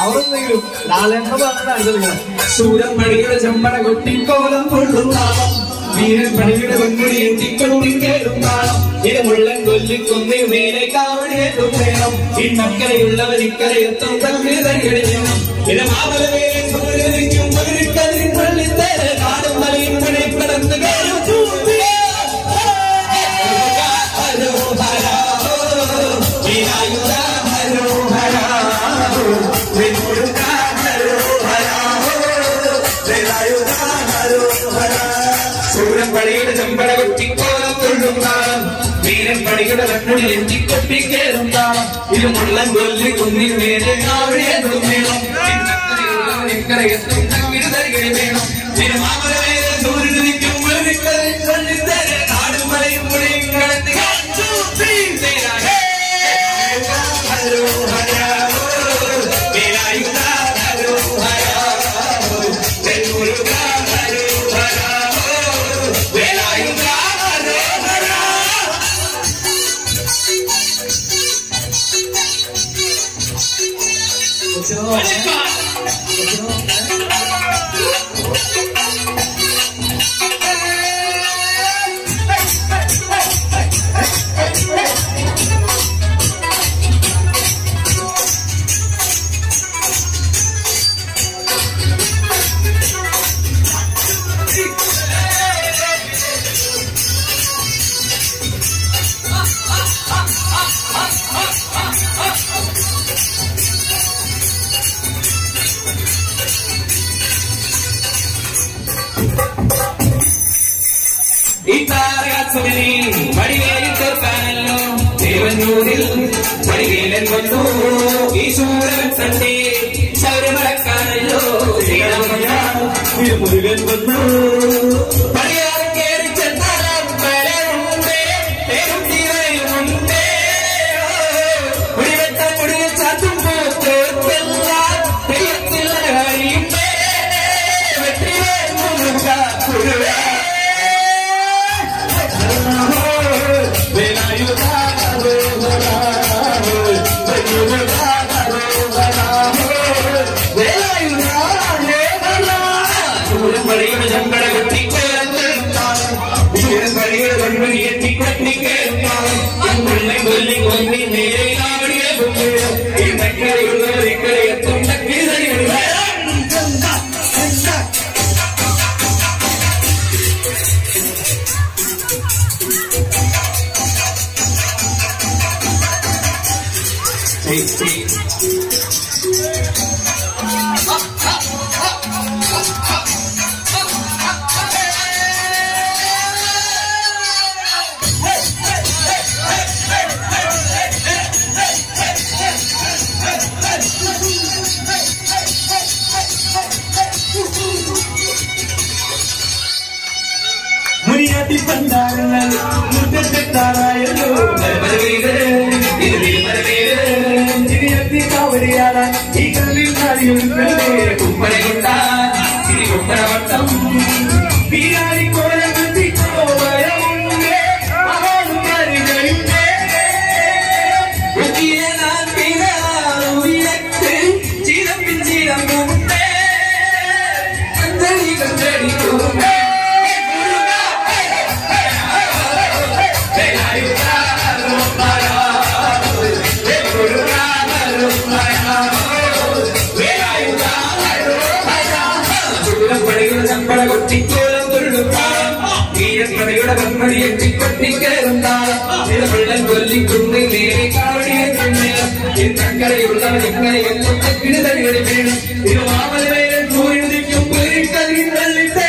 അവിടെന്തെങ്കിലും ലാലേട്ട തന്നെ അനുസരിക്കണം ചെമ്പട ഇത് മുള്ളൻ സൂര്യൻ പണിയുടെ ചെമ്പട കൊട്ടിക്കോലം കൊള്ളും താളം വീരൻ പണിയുടെ വെണ്ണുടി എത്തിക്കൊട്ടി കയറും താളം ഇത് മുള്ളൻ കൊല്ലി കുന്നി മേലെ ആവിടെയും വേണം ഇക്കരയെത്തും തമ്മിരുതരികെ വേണം しょう。ഇത്താരകാത്മകനെ വടിവേലിൽ ചേർക്കാനല്ലോ ദേവന്നൂരിൽ വടിവേലൻ വന്നു ഈ ശൂരൻ തന്റെ ശൗരമടക്കാനല്ലോ മുരുകൻ വന്നു మునియతి పందారనలు ముద్దె తారాయలు കാവടിയാടാൻ ഈ കല്ലിൽ നാടിയുണ്ടല്ലേ കുമ്പനെ കൊണ്ടാൻ ചിരി மடியற்றி கட்டி கருந்தாள் சொல்லி குன்னை நேரே காவடிய என் சங்கரை உள்ளவன் எல்லாம் கிடுதடி வடிவேன் திருவாமலை கூறுதிக்கும் பெருக்கதி நல்லித்த